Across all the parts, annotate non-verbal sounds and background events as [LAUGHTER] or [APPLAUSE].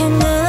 passionate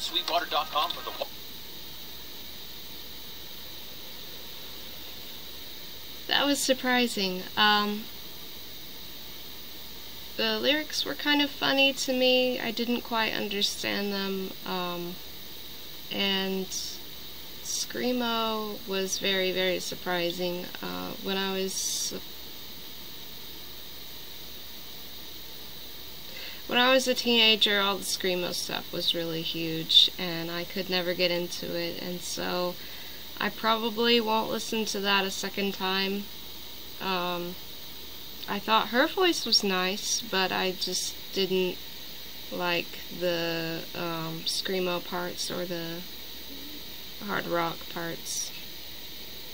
sweetwater.com for the. That was surprising. Um, the lyrics were kind of funny to me. I didn't quite understand them. Um, and Screamo was very, very surprising. Uh, when I was when I was a teenager, all the Screamo stuff was really huge, and I could never get into it, and so I probably won't listen to that a second time. Um, I thought her voice was nice, but I just didn't like the um, Screamo parts or the hard rock parts.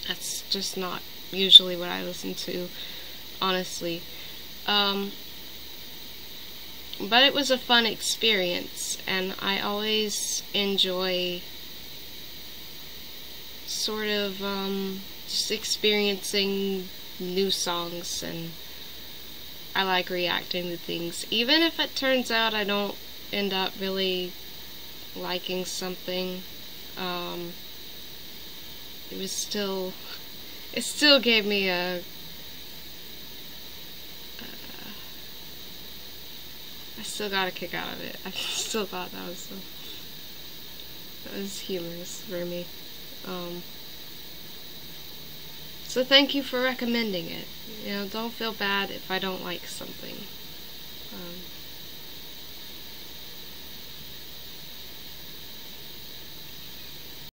That's just not usually what I listen to, honestly. Um, but it was a fun experience, and I always enjoy sort of um, just experiencing new songs, and I like reacting to things. Even if it turns out I don't end up really liking something, um, it was still, [LAUGHS] it still gave me a I still got a kick out of it. I still thought that was so, that was humorous for me. Um, so thank you for recommending it. You know, don't feel bad if I don't like something. Um,